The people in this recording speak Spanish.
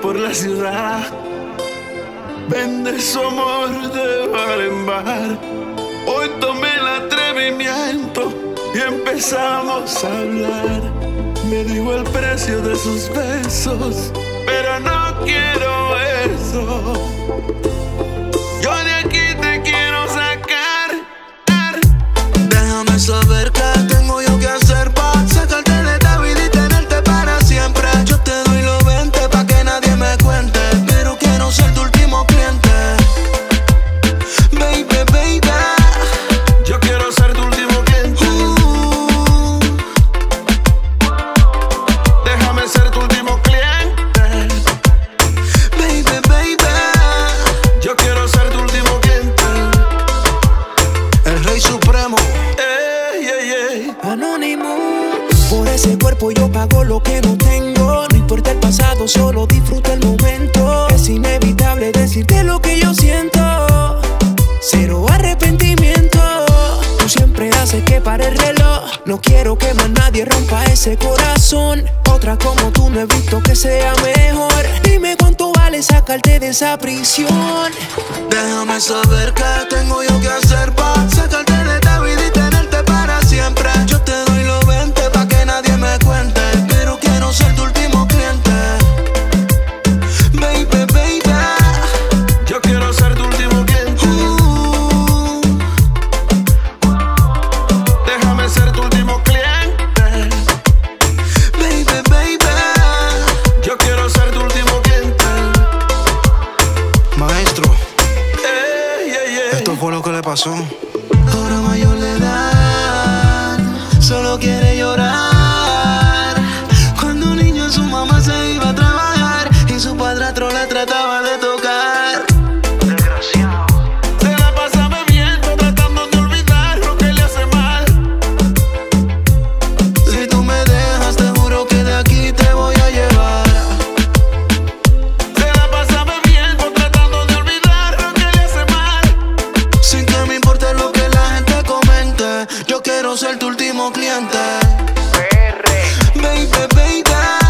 por la ciudad. Vende su amor de bar en bar. Hoy tomé el atrevimiento y empezamos a hablar. Me dijo el precio de sus besos, pero no quiero ese cuerpo yo pago lo que no tengo. No importa el pasado, solo disfruta el momento. Es inevitable decirte lo que yo siento. Cero arrepentimiento. Tú siempre haces que pare el reloj. No quiero que más nadie rompa ese corazón. Otra como tú no he visto que sea mejor. Dime cuánto vale sacarte de esa prisión. Déjame saber qué Déjame ser tu último cliente. baby, baby. Yo quiero ser tu último cliente. Maestro, Ey, ey, ey. esto fue lo que le pasó. Ahora mayor de edad, solo quiere llorar. Cuando un niño su mamá se iba a trabajar y su padrastro le trataba de tocar. ser tu último cliente. Baby, baby.